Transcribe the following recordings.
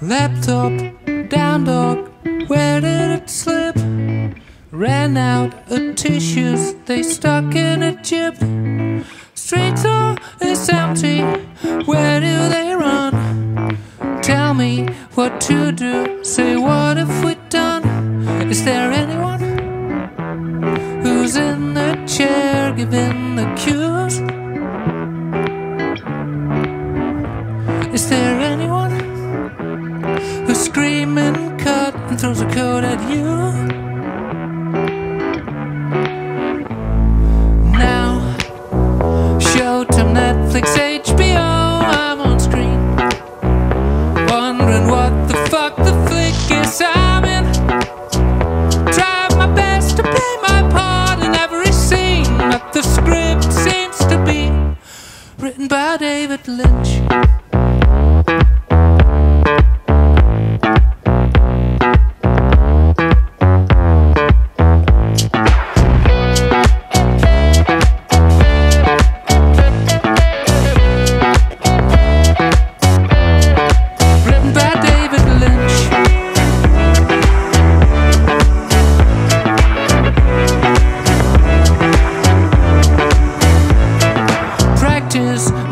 laptop down dog, where did it slip? Ran out of tissues, they stuck in a chip. Streets are is empty, where do they run? Tell me what to do, say what have we done? Is there anyone who's in the chair giving the cues? Is there anyone screaming cut and throws a coat at you? Now, Showtime, Netflix, HBO, I'm on screen. Wondering what the fuck the flick is I'm in. Try my best to play my part in every scene, but the script seems to be written by David Lynch.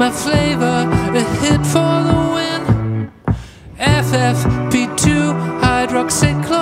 My flavor, a hit for the win. FFP2 hydroxychloroquine.